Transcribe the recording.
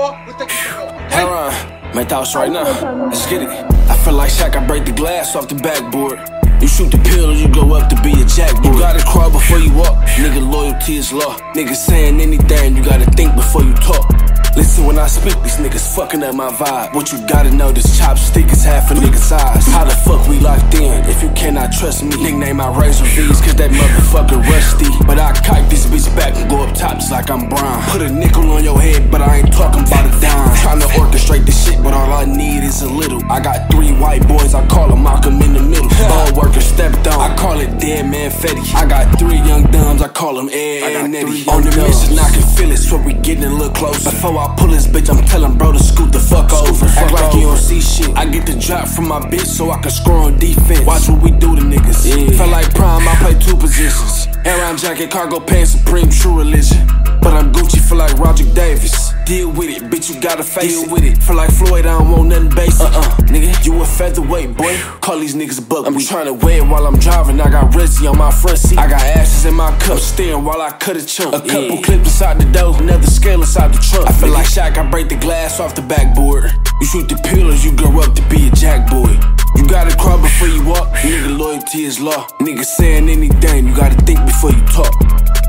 boy. Let's take this shit off. Hey, Ryan, my thoughts right now. Let's get it. I feel like Shaq, I break the glass off the backboard. You shoot the pill or you go up to be a jackboy. You gotta crawl before you walk. Nigga, loyalty is law. Nigga saying anything, you gotta think before you talk. Listen when I speak, these niggas fucking up my vibe. What you gotta know, this chopstick is half a nigga's size. How the fuck we locked in if you cannot trust me? Nickname my razor V's, cause that motherfucker rusty. But I kite this bitch back and go up top just like I'm Brown. Put a nickel on your head, but I ain't talking about a dime. Tryna orchestrate this shit, but all I need is a little. I got three white boys, I call them Malcolm in the middle. Ball worker stepped on, I call it dead man Fetty. I got three young dumbs, I call them Ed and Eddie. On the mission, I can feel it, so we getting a little closer. Before I pull this bitch, I'm telling bro to scoot I get the drop from my bitch so I can score on defense. Watch what we do to niggas. Yeah. Felt like prime, I play two positions. Airline jacket, cargo pants, supreme, true religion. But I'm Gucci, feel like Roger Davis. Deal with it, bitch, you gotta face Deal it. with it. Feel like Floyd, I don't want nothing basic. Uh-uh, nigga, you a featherweight, boy. Call these niggas buck. I'm tryna weigh it while I'm driving. I got Rizzy on my front seat. I got ashes in my cup, staring while I cut a chunk. A couple Yeah. clips inside the dough, another scale inside the trunk. I feel like Shaq, I break the glass off the backboard. You shoot the Nigga, loyalty is law. Nigga saying anything, you gotta think before you talk.